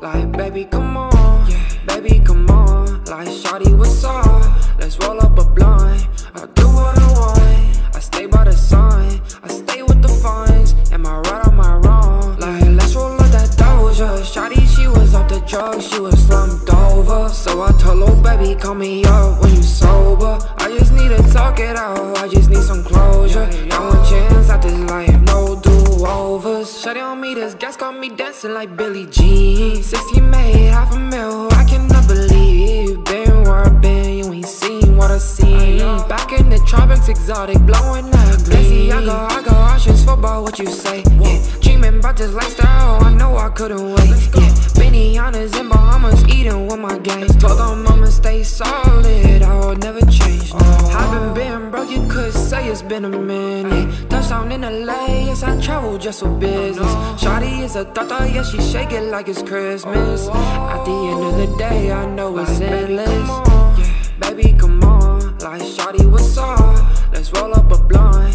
Like, baby, come on. Yeah, baby, come on. Like, shawty, what's up? Let's roll up a blunt. I do what I want. I stay by the sun. I stay with the funds. Am I right or am I wrong? Like, let's roll up that doja. Shawty, she was off the drugs. She was slumped over. So I told her, baby, call me up when you sober. I just need to talk it out. I just need some closure. Got one chance gas got me dancing like Billie Jean. 16 made half a mil. I cannot believe. Been where I've been, you ain't seen what I seen. Back in the tropics, exotic, blowing that green. I go, I go, options for about what you say. Yeah, dreaming about this lifestyle, I know I couldn't wait. Yeah, Benihana's in Bahamas, eating with my gang. Told them I'ma stay solid, I will never change. No. I've been being broke, you could say it's been a minute. Touchdown in LA, yes, I travel just for business. Shawty is a thought, yeah, she shake it like it's Christmas. At the end of the day, I know it's endless. Baby, come on, like Shawty, what's up? Let's roll up a blunt.